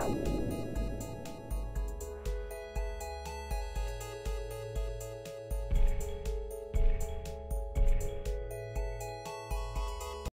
Wow.